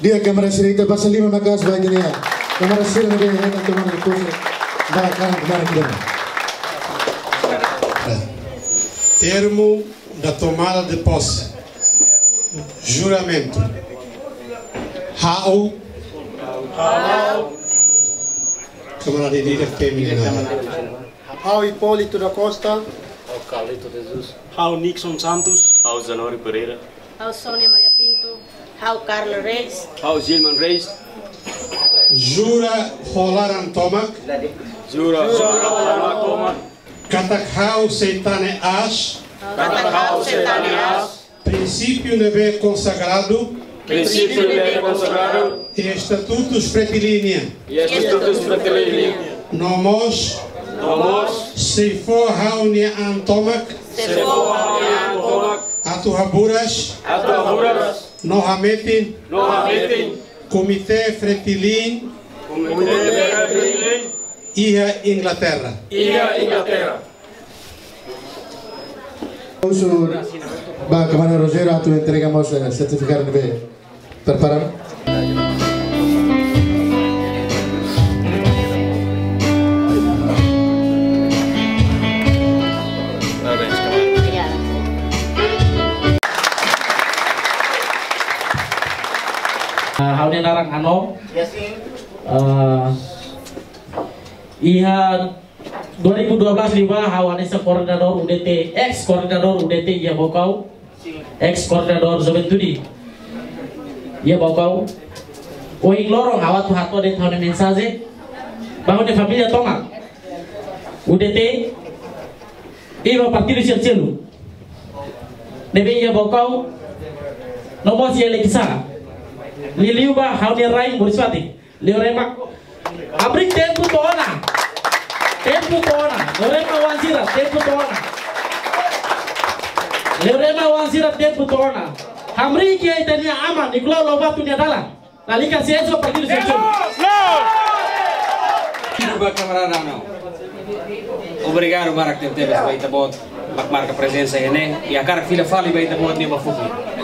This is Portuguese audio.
dia Câmara Direita passa lima na casa vai ganhar. Câmara Direita vai ganhar na tomada de coisa. Vai cá, vai aqui. Termo da tomada de posse. Juramento. Hau. Câmara de Líder Feminina. Ao Hipólito da Costa, Ao Carlito Jesus. ao Nixon Santos, Ao Zanori Pereira. Ao Sônia Maria Pinto, ao Carlos Reis, Ao Gilman Reis. Jura rolar antomak. Jura. Jura. Toma. Katakhau seitane ash. ao Sertaneas, Princípio neve consagrado. Princípio de lei consagrado. E estatutos pretilínea. E estatutos pretilínea. Nomos. Nomos. Se for raunia antomak. se for Toma. Atuhaburas. Nohametin. Novamente. Comitê Fretilin. Comitê de Pretilínea. Iha Inglaterra. Ilha Inglaterra. Uso, va, Cámara Rogero, a tu entregamos el certificado de Preparan. Uh, Eh, Haunin narang ano? Iha 2012 lima hawani isa UDT, ex eh, koordinator UDT iya bokau, ex koordinator Zobentudi. iya bokau. Uing iya lorong awat tu hatu ada tahun mensaje. Bangun di familia tonga. UDT iba iya partido cilu, celu. Nabi ya bokau. Nomor siapa lagi sana? li liuba hawni rai muriswati mak. abrik tempu tona tempu tona leorema wanzira, tempu tona leorema wanzira, tempu tona hamri kia itania ama nikula loba tunia dala nalika siezo partido sensor Obrigado, camarada. Obrigado, Barak Tentebes, Baita Bot, Bakmarca Presença, Ené, e a cara filha fala e Baita Bot, Nilma Fufi.